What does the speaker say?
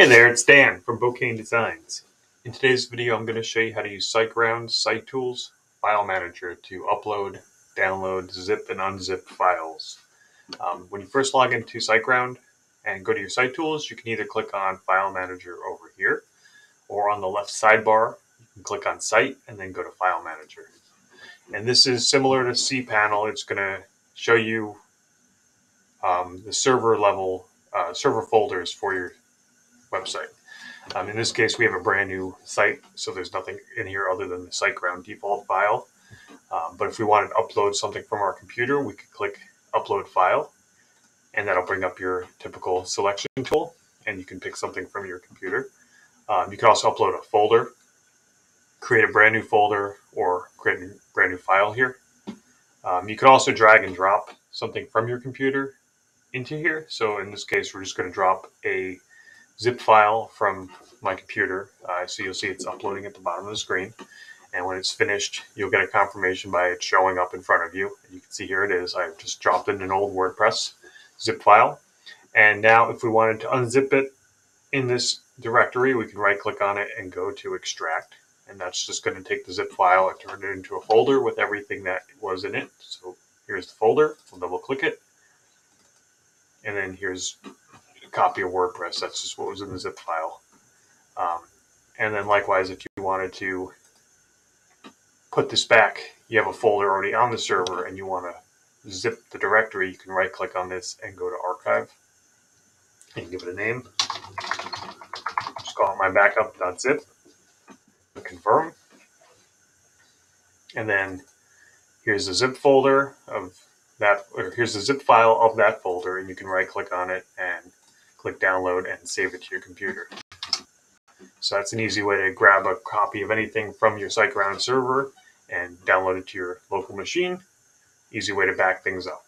Hey there, it's Dan from Bocain Designs. In today's video, I'm going to show you how to use SiteGround, Site Tools, File Manager to upload, download, zip, and unzip files. Um, when you first log into SiteGround and go to your Site Tools, you can either click on File Manager over here, or on the left sidebar, you can click on Site and then go to File Manager. And this is similar to cPanel. It's going to show you um, the server level, uh, server folders for your website. Um, in this case, we have a brand new site, so there's nothing in here other than the SiteGround default file. Um, but if we wanted to upload something from our computer, we could click Upload File, and that'll bring up your typical selection tool, and you can pick something from your computer. Um, you can also upload a folder, create a brand new folder, or create a brand new file here. Um, you can also drag and drop something from your computer into here. So in this case, we're just going to drop a zip file from my computer. Uh, so you'll see it's uploading at the bottom of the screen. And when it's finished, you'll get a confirmation by it showing up in front of you. You can see here it is. I've just dropped in an old WordPress zip file. And now if we wanted to unzip it in this directory, we can right click on it and go to extract. And that's just going to take the zip file and turn it into a folder with everything that was in it. So here's the folder. We'll double click it. And then here's copy of WordPress. That's just what was in the zip file. Um, and then likewise, if you wanted to put this back, you have a folder already on the server and you want to zip the directory, you can right click on this and go to archive and give it a name. Just call it my backup.zip, confirm. And then here's the zip folder of that, or here's the zip file of that folder, and you can right click on it and click download and save it to your computer. So that's an easy way to grab a copy of anything from your SiteGround server and download it to your local machine. Easy way to back things up.